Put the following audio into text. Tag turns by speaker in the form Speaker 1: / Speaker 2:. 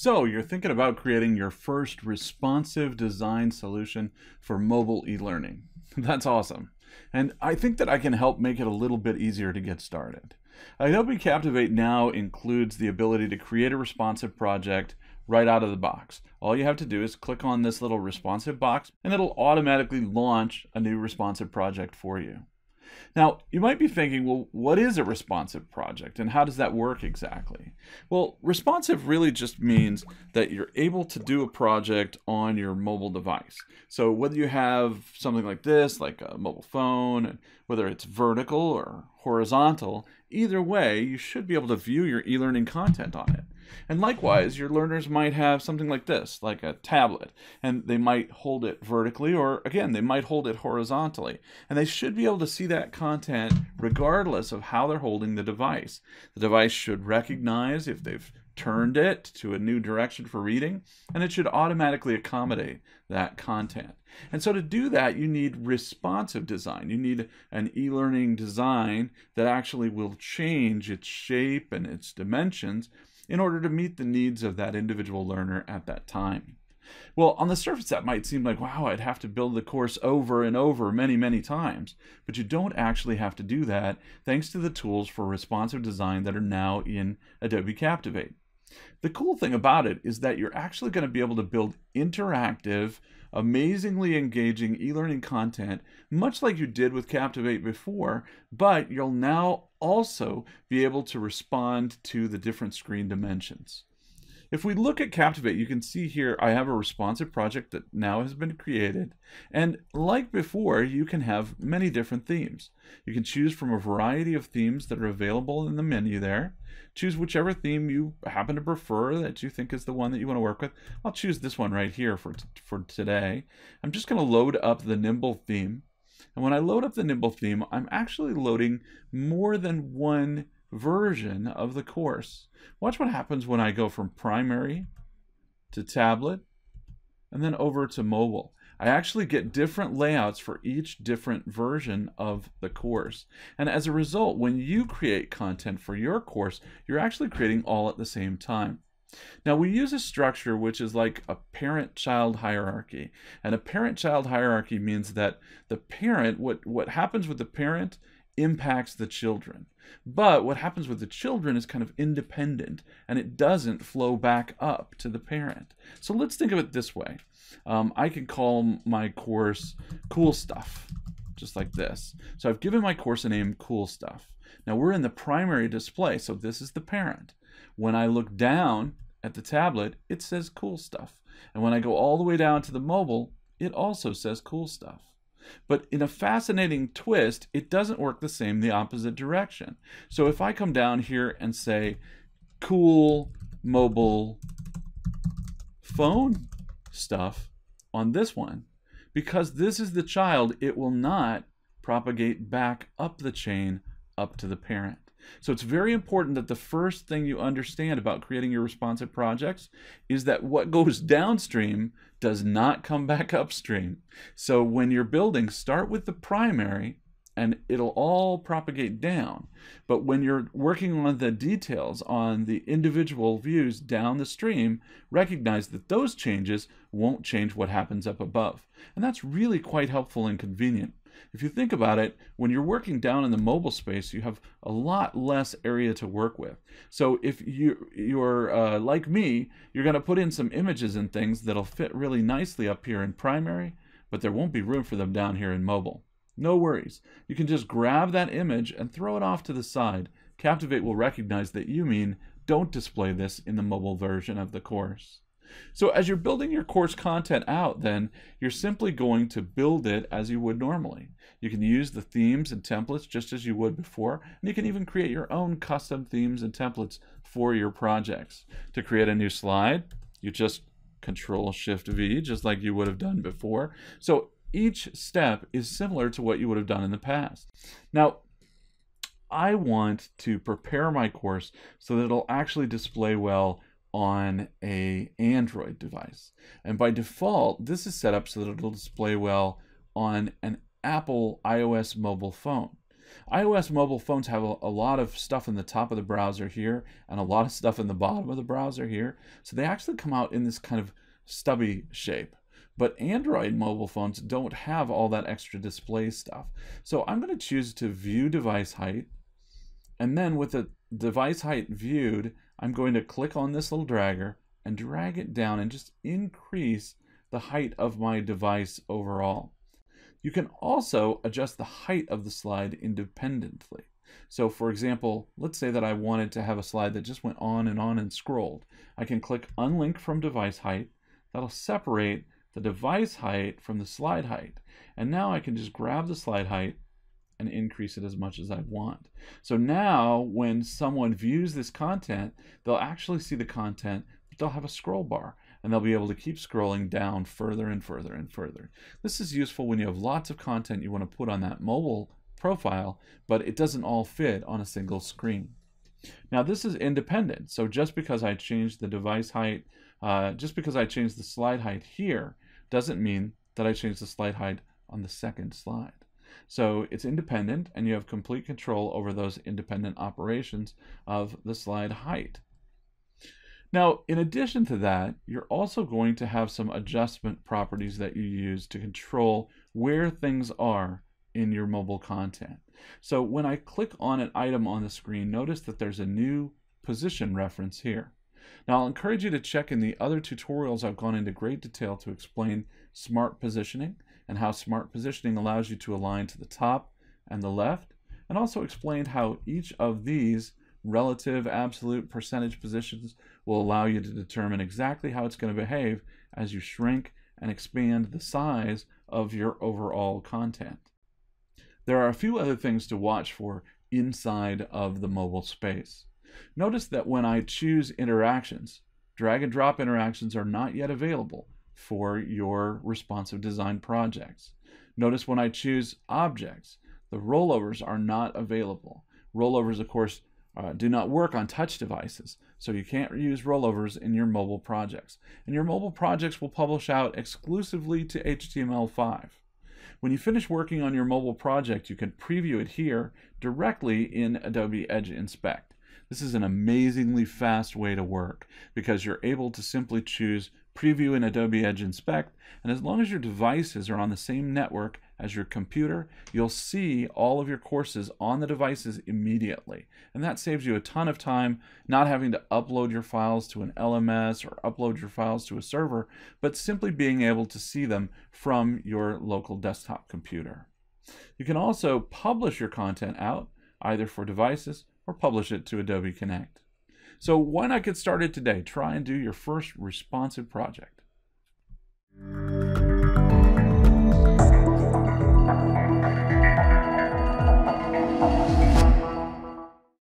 Speaker 1: So you're thinking about creating your first responsive design solution for mobile e-learning. That's awesome. And I think that I can help make it a little bit easier to get started. Adobe Captivate now includes the ability to create a responsive project right out of the box. All you have to do is click on this little responsive box and it'll automatically launch a new responsive project for you. Now, you might be thinking, well, what is a responsive project and how does that work exactly? Well, responsive really just means that you're able to do a project on your mobile device. So whether you have something like this, like a mobile phone, whether it's vertical or horizontal, either way, you should be able to view your e-learning content on it. And likewise, your learners might have something like this, like a tablet, and they might hold it vertically, or again, they might hold it horizontally. And they should be able to see that content regardless of how they're holding the device. The device should recognize if they've turned it to a new direction for reading, and it should automatically accommodate that content. And so to do that, you need responsive design. You need an e-learning design that actually will change its shape and its dimensions in order to meet the needs of that individual learner at that time. Well, on the surface, that might seem like, wow, I'd have to build the course over and over many, many times. But you don't actually have to do that thanks to the tools for responsive design that are now in Adobe Captivate. The cool thing about it is that you're actually going to be able to build interactive, amazingly engaging e-learning content, much like you did with Captivate before, but you'll now also be able to respond to the different screen dimensions. If we look at Captivate, you can see here I have a responsive project that now has been created. And like before, you can have many different themes. You can choose from a variety of themes that are available in the menu there. Choose whichever theme you happen to prefer that you think is the one that you want to work with. I'll choose this one right here for, for today. I'm just going to load up the Nimble theme. And when I load up the Nimble theme, I'm actually loading more than one version of the course. Watch what happens when I go from primary to tablet and then over to mobile. I actually get different layouts for each different version of the course. And as a result, when you create content for your course, you're actually creating all at the same time. Now we use a structure which is like a parent-child hierarchy. And a parent-child hierarchy means that the parent, what, what happens with the parent impacts the children. But what happens with the children is kind of independent and it doesn't flow back up to the parent. So let's think of it this way. Um, I can call my course Cool Stuff, just like this. So I've given my course a name Cool Stuff. Now we're in the primary display, so this is the parent. When I look down at the tablet, it says Cool Stuff. And when I go all the way down to the mobile, it also says Cool Stuff. But in a fascinating twist, it doesn't work the same the opposite direction. So if I come down here and say cool mobile phone stuff on this one, because this is the child, it will not propagate back up the chain up to the parent. So it's very important that the first thing you understand about creating your responsive projects is that what goes downstream does not come back upstream. So when you're building, start with the primary and it'll all propagate down. But when you're working on the details on the individual views down the stream, recognize that those changes won't change what happens up above. And that's really quite helpful and convenient. If you think about it, when you're working down in the mobile space, you have a lot less area to work with. So if you, you're uh, like me, you're going to put in some images and things that'll fit really nicely up here in primary, but there won't be room for them down here in mobile. No worries. You can just grab that image and throw it off to the side. Captivate will recognize that you mean don't display this in the mobile version of the course. So as you're building your course content out, then you're simply going to build it as you would normally. You can use the themes and templates just as you would before, and you can even create your own custom themes and templates for your projects. To create a new slide, you just Control Shift V, just like you would have done before. So each step is similar to what you would have done in the past. Now, I want to prepare my course so that it'll actually display well on a Android device. And by default, this is set up so that it'll display well on an Apple iOS mobile phone. iOS mobile phones have a, a, lot of stuff in the top of the browser here and a lot of stuff in the bottom of the browser here. So they actually come out in this kind of stubby shape. But Android mobile phones don't have all that extra display stuff. So I'm going to choose to view device height. And then with the device height viewed, I'm going to click on this little dragger and drag it down and just increase the height of my device overall. You can also adjust the height of the slide independently. So for example, let's say that I wanted to have a slide that just went on and on and scrolled. I can click unlink from device height. That'll separate the device height from the slide height. And now I can just grab the slide height and increase it as much as I want. So now when someone views this content, they'll actually see the content, but they'll have a scroll bar and they'll be able to keep scrolling down further and further and further. This is useful when you have lots of content you want to put on that mobile profile, but it doesn't all fit on a single screen. Now this is independent, so just because I changed the device height, uh, just because I changed the slide height here, doesn't mean that I changed the slide height on the second slide. So it's independent and you have complete control over those independent operations of the slide height. Now, in addition to that, you're also going to have some adjustment properties that you use to control where things are in your mobile content. So when I click on an item on the screen, notice that there's a new position reference here. Now I'll encourage you to check in the other tutorials I've gone into great detail to explain smart positioning and how smart positioning allows you to align to the top and the left, and also explained how each of these relative, absolute, percentage positions will allow you to determine exactly how it's going to behave as you shrink and expand the size of your overall content. There are a few other things to watch for inside of the mobile space. Notice that when I choose interactions, drag and drop interactions are not yet available for your responsive design projects. Notice when I choose objects, the rollovers are not available. Rollovers, of course, uh, do not work on touch devices, so you can't use rollovers in your mobile projects. And your mobile projects will publish out exclusively to HTML5. When you finish working on your mobile project, you can preview it here directly in Adobe Edge Inspect. This is an amazingly fast way to work because you're able to simply choose Preview in Adobe Edge Inspect, and as long as your devices are on the same network as your computer, you'll see all of your courses on the devices immediately. And that saves you a ton of time not having to upload your files to an LMS or upload your files to a server, but simply being able to see them from your local desktop computer. You can also publish your content out either for devices or publish it to Adobe Connect. So why not get started today? Try and do your first responsive project.